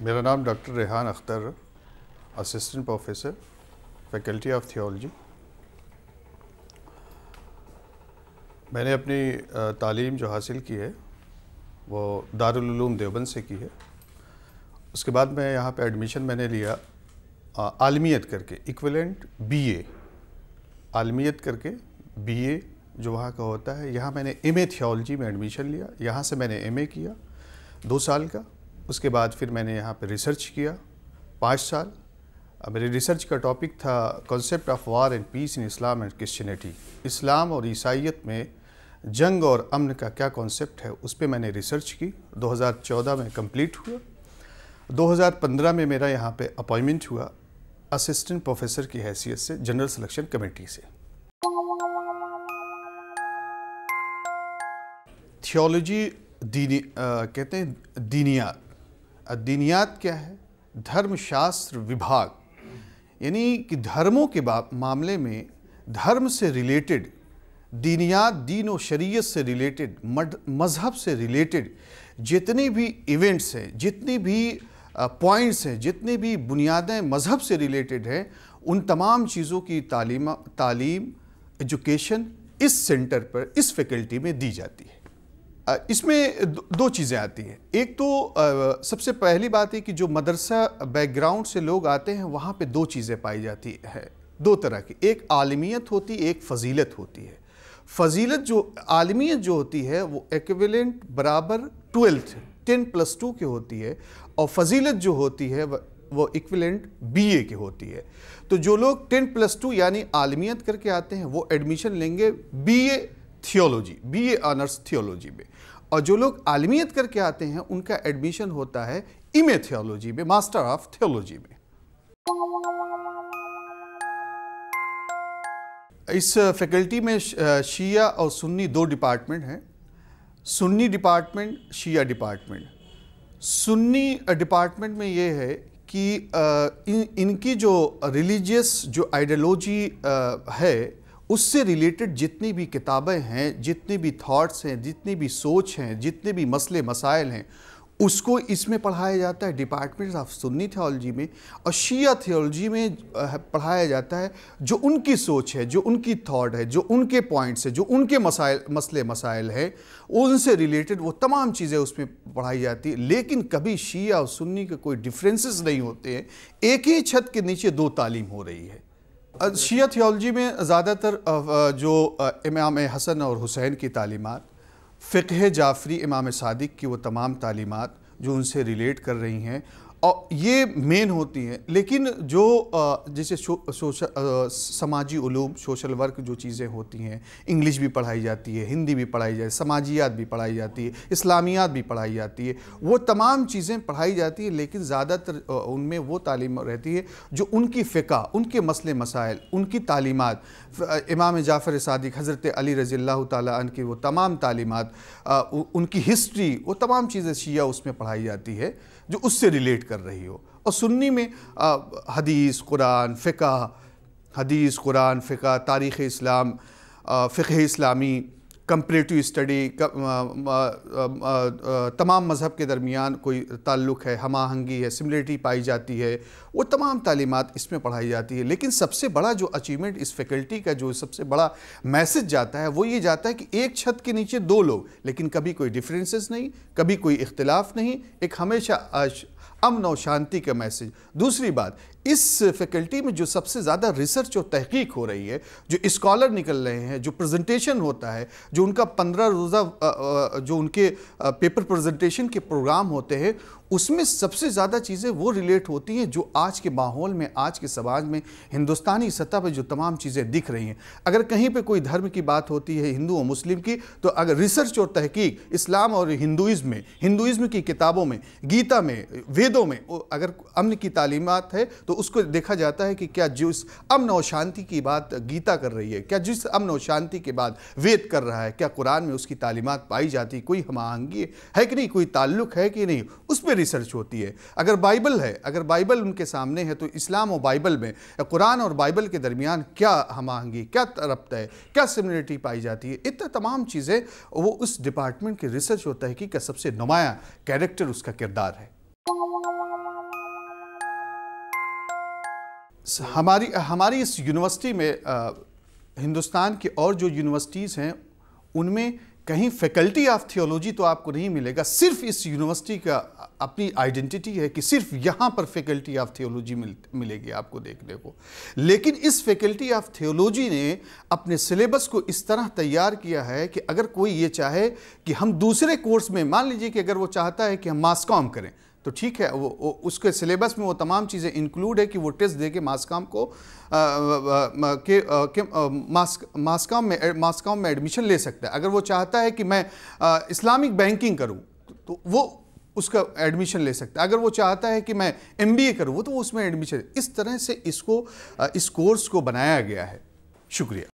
میرا نام doctor Rehan Akhtar assistant professor faculty of theology میں نے اپنی تعلیم جو حاصل کی ہے، وہ دارالعلوم دیوبند سے کی ہے۔ اس کے بعد میں یہاں پہ ایڈمیشن میں نے لیا عالمیت کر کے ایکولنٹ بی اے عالمیت کر کے بی اے جو وہاں کا ہوتا ہے، یہاں میں نے ایم اے تھیولوجی میں ایڈمیشن لیا، یہاں سے میں نے ایم اے کیا، دو سال کا۔ اس کے بعد پھر میں نے یہاں پہ ریسرچ کیا، پانچ سال۔ میری ریسرچ کا ٹاپک تھا concept of war and peace in Islam and Christianity اسلام اور عیسائیت میں جنگ اور امن کا کیا کانسیپٹ ہے، اس پہ میں نے ریسرچ کی۔ دو ہزار چودہ میں کمپلیٹ ہوا۔ دو ہزار پندرہ میں میرا یہاں پہ اپوائنمنٹ ہوا اسسٹنٹ پروفیسر کی حیثیت سے جنرل سلیکشن کمیٹی سے۔ تھیولوجی دینی کہتے ہیں دینیات۔ دینیات کیا ہے؟ دھرم شاستر وبھاگ۔ یعنی کہ دھرموں کے معاملے میں دھرم سے ریلیٹڈ دینیات، دین و شریعت سے ریلیٹڈ مذہب سے ریلیٹڈ جتنی بھی ایونٹس ہیں، جتنی بھی پوائنٹس ہیں، جتنی بھی بنیادیں مذہب سے ریلیٹڈ ہیں، ان تمام چیزوں کی تعلیم تعلیم ایجوکیشن اس سینٹر پر، اس فیکلٹی میں دی جاتی ہے۔ اس میں دو چیزیں آتی ہیں۔ ایک تو سب سے پہلی بات ہے کہ جو مدرسہ بیک گراؤنڈ سے لوگ آتے ہیں، وہاں پہ دو چیزیں پائی جاتی ہے دو طرح کی، ایک عالمیت ہوتی، ایک فضیلت ہوتی ہے۔ فضیلت جو، عالمیت جو ہوتی ہے، وہ ایکویلنٹ برابر ٹویلتھ، ٹین پلس ٹو کے ہوتی ہے۔ اور فضیلت جو ہوتی ہے، وہ ایکویلنٹ بی اے کے ہوتی ہے۔ تو جو لوگ ٹین پلس ٹو یعنی عالمیت کر کے آتے ہیں، وہ ایڈمیشن لیں گے B A theology B A honours theology میں۔ اور جو لوگ عالمیت کر کے آتے ہیں، ان کا ایڈمیشن ہوتا ہے ایم اے تھیولوجی میں ماسٹر آف تھیولوجی میں۔ اس فیکلٹی میں شیعہ اور سنی دو ڈپارٹمنٹ ہیں۔ سنی ڈپارٹمنٹ شیعہ ڈپارٹمنٹ سنی ڈپارٹمنٹ میں یہ ہے کہ ان کی جو ریلیجیس جو آئیڈیالوجی ہے اس سے ریلیٹڈ جتنی بھی کتابیں ہیں جتنے بھی تھاٹس ہیں، جتنی بھی سوچ ہیں، جتنے بھی مسئلے، مسائل ہیں، اس کو اس میں پڑھایا جاتا ہے ڈپارٹمنٹ آف سنی تھیولوجی میں اور شیعہ تھیولوجی میں پڑھایا جاتا ہے جو ان کی سوچ ہے، جو ان کی تھاٹ ہے، جو ان کے پوائنٹس ہے جو ان کے مسائل، مسئلے، مسائل ہیں، ان سے ریلیٹڈ وہ تمام چیزیں اس میں پڑھائی جاتی ہیں۔ لیکن کبھی شیعہ اور سنی کے کوئی ڈفرینسز نہیں ہوتے ہیں، ایک ہی چھت کے نیچے دو تعلیم ہو رہی ہے۔ شیعہ تھیولوجی میں زیادہ تر جو امام حسن اور حسین کی تعلیمات، فقہ جعفری امام صادق کی وہ تمام تعلیمات جو ان سے ریلیٹ کر رہی ہیں اور یہ مین ہوتی ہیں، لیکن جو جیسے سماجی علوم، سوشل ورک جو چیزیں ہوتی ہیں، انگلش بھی پڑھائی جاتی ہے، ہندی بھی پڑھائی جاتی ہے، سماجیات بھی پڑھائی جاتی ہے، اسلامیات بھی پڑھائی جاتی ہے، وہ تمام چیزیں پڑھائی جاتی ہیں، لیکن زیادہ تر ان میں وہ تعلیم رہتی ہے جو ان کی فقہ، ان کے مسئلے مسائل، ان کی تعلیمات امام جعفر صادق، حضرت علی رضی اللہ تعالیٰ عنہ کی وہ تمام تعلیمات ان کی ہسٹری وہ تمام چیزیں شیعہ اس میں پڑھائی جاتی ہے جو اس سے ریلیٹ کر رہی ہو۔ اور سنی میں حدیث، قرآن، فقہ، حدیث، قرآن، فقہ، تاریخ اسلام فقہ اسلامی کمپریٹو اسٹڈی تمام مذہب کے درمیان کوئی تعلق ہے ہم آہنگی ہے سملیٹی پائی جاتی ہے، وہ تمام تعلیمات اس میں پڑھائی جاتی ہے۔ لیکن سب سے بڑا جو اچیومنٹ اس فیکلٹی کا جو سب سے بڑا میسج جاتا ہے، وہ یہ جاتا ہے کہ ایک چھت کے نیچے دو لوگ، لیکن کبھی کوئی ڈیفرنسز نہیں، کبھی کوئی اختلاف نہیں، ایک ہمیشہ امن و شانتی کا میسج۔ دوسری بات، اس فیکلٹی میں جو سب سے زیادہ ریسرچ اور تحقیق ہو رہی ہے، جو اسکالر نکل رہے ہیں، جو پریزنٹیشن ہوتا ہے، جو ان کا پندرہ روزہ جو ان کے پیپر پریزنٹیشن کے پروگرام ہوتے ہیں اس میں سب سے زیادہ چیزیں وہ ریلیٹ ہوتی ہیں جو آج کے ماحول میں، آج کے سماج میں ہندوستانی سطح پہ جو تمام چیزیں دکھ رہی ہیں۔ اگر کہیں پہ کوئی دھرم کی بات ہوتی ہے ہندو و مسلم کی، تو اگر ریسرچ اور تحقیق اسلام اور ہندوئزم میں ہندوئزم کی کتابوں میں، گیتا میں، ویدوں میں اگر امن کی تعلیمات ہے، تو اس کو دیکھا جاتا ہے کہ کیا جس امن و شانتی کی بات گیتا کر رہی ہے، کیا جس امن و شانتی کے بعد وید کر رہا ہے، کیا قرآن میں اس کی تعلیمات پائی جاتی، کوئی ہم آہنگی ہے کہ نہیں، کوئی تعلق ہے کہ نہیں، اس پہ ریسرچ ہوتی ہے۔ اگر بائبل ہے، اگر بائبل ان کے سامنے ہے، تو اسلام اور بائبل میں، قرآن اور بائبل کے درمیان کیا ہمانگی کیا ربط ہے، کیا سمیلیٹی پائی جاتی ہے؟ اتنا تمام چیزیں، وہ اس ڈپارٹمنٹ کے ریسرچ ہوتا ہے کہ کا سب سے نمائع کیریکٹر اس کا کردار ہے۔ ہماری اس یونیورسٹی میں ہندوستان کے اور جو یونیورسٹیز ہیں، ان میں کہیں فیکلٹی آف تھیولوجی تو آپ کو نہیں ملے گا، صرف اس یونیورسٹی کا اپنی آئیڈنٹیٹی ہے کہ صرف یہاں پر فیکلٹی آف تھیولوجی ملے گی آپ کو دیکھنے کو۔ لیکن اس فیکلٹی آف تھیولوجی نے اپنے سلیبس کو اس طرح تیار کیا ہے کہ اگر کوئی یہ چاہے کہ ہم دوسرے کورس میں، مان لیجیے کہ اگر وہ چاہتا ہے کہ ہم ماسکام کریں تو ٹھیک ہے، وہ اس کے سلیبس میں وہ تمام چیزیں انکلوڈ ہے کہ وہ ٹیسٹ دے کے ماسکام کو ماسکام میں ماسکام میں ایڈمیشن لے سکتا ہے۔ اگر وہ چاہتا ہے کہ میں اسلامک بینکنگ کروں، تو وہ اس کا ایڈمیشن لے سکتا ہے۔ اگر وہ چاہتا ہے کہ میں ایم بی اے کروں، وہ تو وہ اس میں ایڈمیشن اس طرح سے اس کو اس کورس کو بنایا گیا ہے۔ شکریہ۔